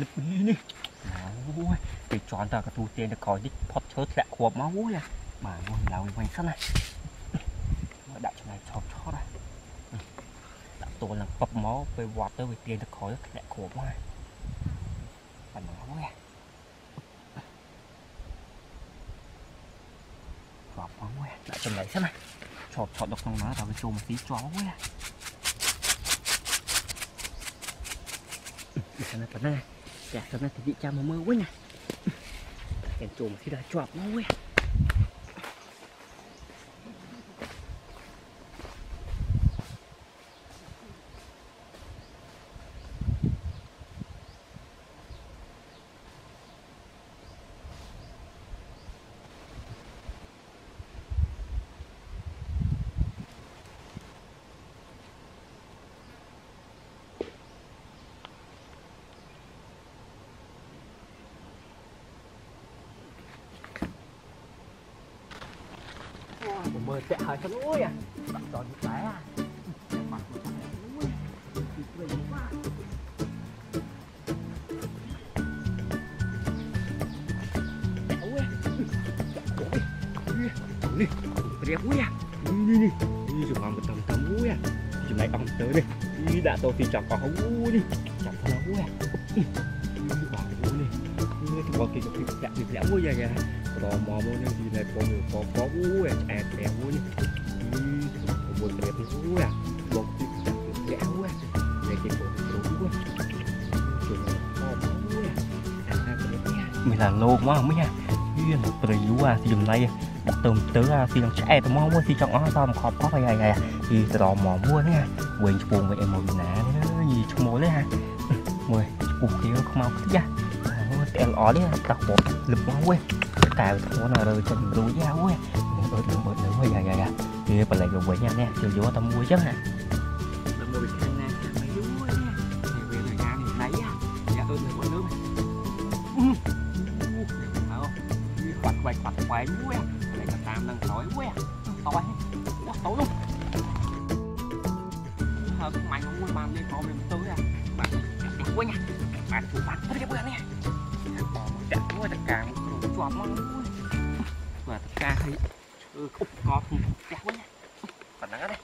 លឹបនេះនេះអូយពេលជន់តើកទូទៀនទៅក្រោយនេះផុតឈើធ្លាក់គ្រាប់មកអូយបាទមកឡើងវិញសិនណាមកដាក់ឆ្នៃឆោតឆោតណាដាក់ទួលនឹងពឹបមកពេលវត្តទៅវាទៀនទៅក្រោយធ្លាក់គ្រាប់មកប៉ណ្ណឹងអូយគ្រាប់មកអូយដាក់ចំណៃសិនណាឆោតឆោតដល់ក្នុងណាដល់វាចូលមកទីជាប់អូយ đi sang đây này kẹt sang đây thì bị cha mà mơ quá nè em chùm thì đã chọp nó quá. mơ chạy hơi cho lỗi à. Bạn trò gì cái à. Mặt một thằng lỗi thì cười quá nih teriak gue ya ini nih ini cuma ngetam kamu ya cuma om tuh nih ini đã tao thì chọc kamu nih chọc kamu ya ini baru nih ini tuh kaki kaki tak dipelak gue ya ya cái ui à kìa រមមកនេះទីណែពងពងពងអូយឆ្អែតប្រែមួយនេះមួយប្រែនេះអូយបងទីប្រែអូយនេះគេពងគ្រូអូយជួយមកអូយអាប្រែនេះមានឡាលោកមកមិញហ៊ានប្រយូអាទីចំណៃមកទៅទៅអាទីនឹងឆ្អែតទៅមកមួយទីចង់អស់តាមខប់ខប់ហើយហើយទីត្រមមកមួយនេះវិញឈ្មោះវិញអីមកណាយីឈ្មោះនេះហាមួយឈ្មោះគេខ្មៅផ្ទះអូតែល្អនេះតាក់បងលឹបមកវិញ tại không có nào trong đuôi giáo á bự bự bự bự bây giờ giờ giờ thì bà lại cùng với nhau nha chiều vô tâm vui chứ hả quay quạt quay quá lại cả tam đang tối quá tối quá tối luôn hờ cũng mạnh không mà đi phòng mình tới à bạn quá nha bạn bạn thích cái bữa này mày một trận quá tất cả ជាប់មកបាទតកាឲ្យឈើគប់កប់ផ្ទះវិញប៉ុណ្ណឹងណា